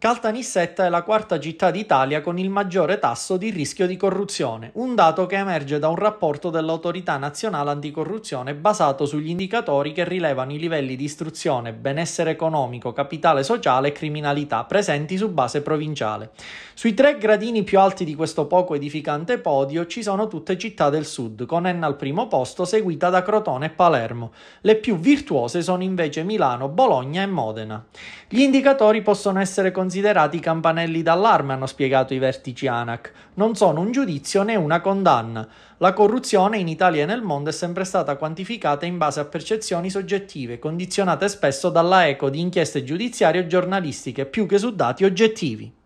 Caltanissetta è la quarta città d'Italia con il maggiore tasso di rischio di corruzione, un dato che emerge da un rapporto dell'Autorità Nazionale Anticorruzione basato sugli indicatori che rilevano i livelli di istruzione, benessere economico, capitale sociale e criminalità presenti su base provinciale. Sui tre gradini più alti di questo poco edificante podio ci sono tutte città del sud, con Enna al primo posto seguita da Crotone e Palermo. Le più virtuose sono invece Milano, Bologna e Modena. Gli indicatori possono essere considerati considerati campanelli d'allarme, hanno spiegato i vertici ANAC. Non sono un giudizio né una condanna. La corruzione in Italia e nel mondo è sempre stata quantificata in base a percezioni soggettive, condizionate spesso dalla eco di inchieste giudiziarie o giornalistiche, più che su dati oggettivi.